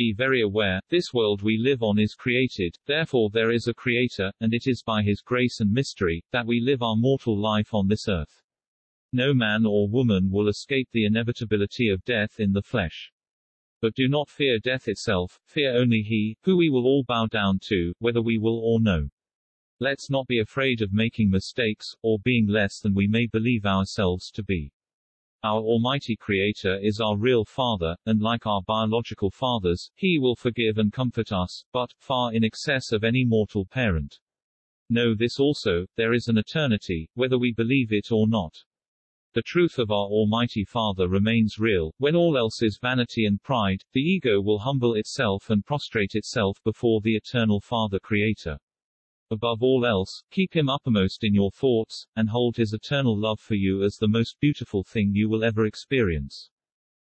Be very aware, this world we live on is created, therefore there is a creator, and it is by his grace and mystery, that we live our mortal life on this earth. No man or woman will escape the inevitability of death in the flesh. But do not fear death itself, fear only he, who we will all bow down to, whether we will or no. Let's not be afraid of making mistakes, or being less than we may believe ourselves to be. Our Almighty Creator is our real Father, and like our biological fathers, He will forgive and comfort us, but, far in excess of any mortal parent. Know this also, there is an eternity, whether we believe it or not. The truth of our Almighty Father remains real. When all else is vanity and pride, the ego will humble itself and prostrate itself before the eternal Father Creator. Above all else, keep him uppermost in your thoughts, and hold his eternal love for you as the most beautiful thing you will ever experience.